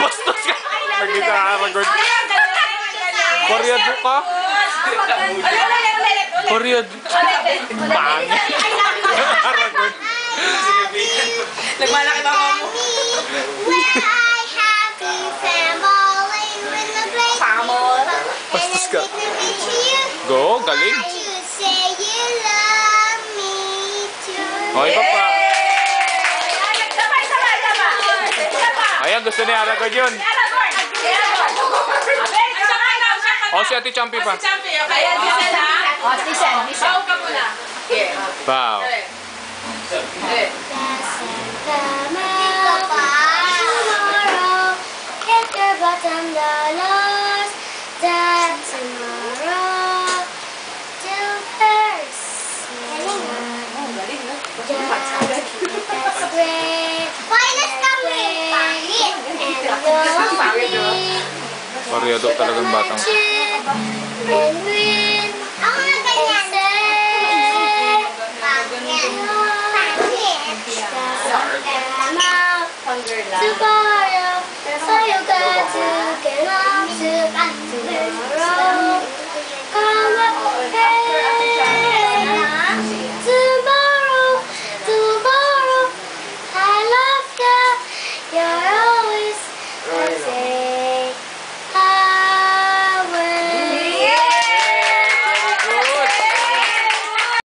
Bastos ka. Nagkakakaragod. Koreado ka? Koreado. Pangit. Karagod. Nagmalaki mama mo. Bastos ka. Go, galing. You say Ayan, gusto ni Aragod yun. O, si Ate Champi pa. Ayan, listen ha. Oh, listen, listen. Baw ka muna. Okay. Wow. Okay. Okay. Tomorrow, if your Kuryado talagang batang. Tomorrow, so you got to get tomorrow. Tomorrow, tomorrow. I love you.